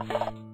you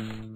Mm-hmm.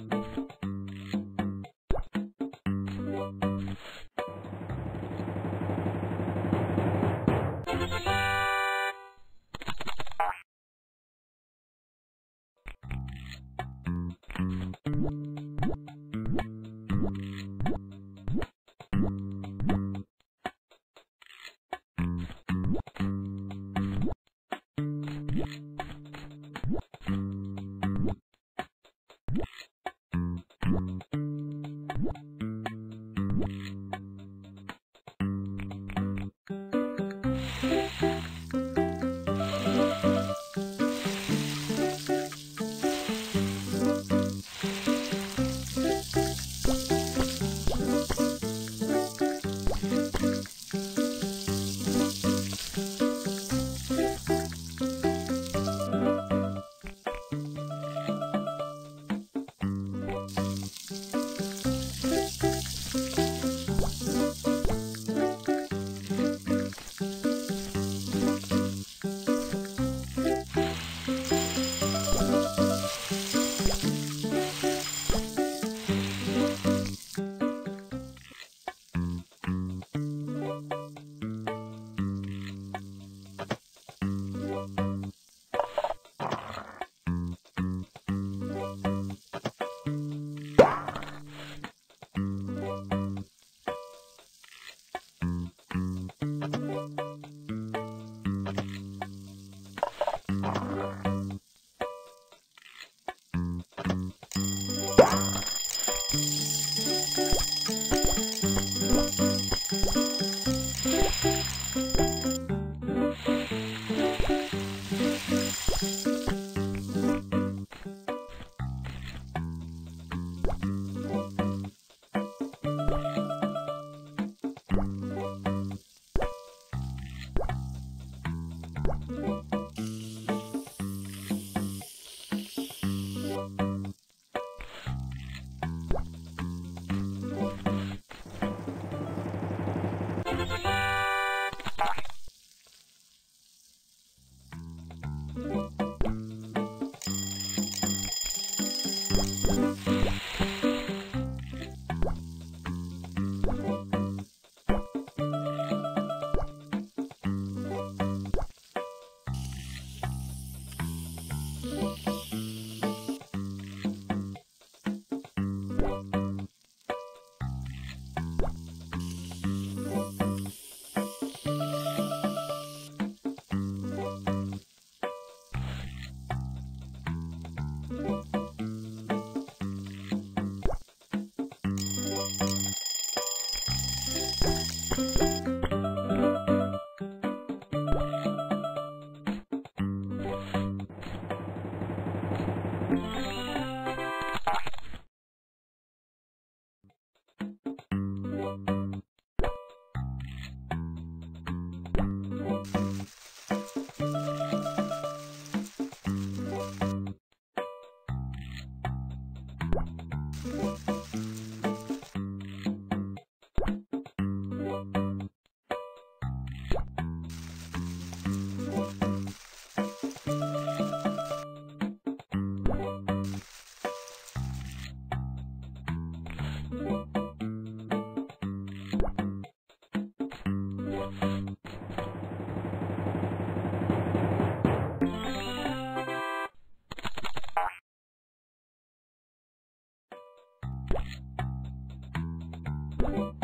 Mm-hmm.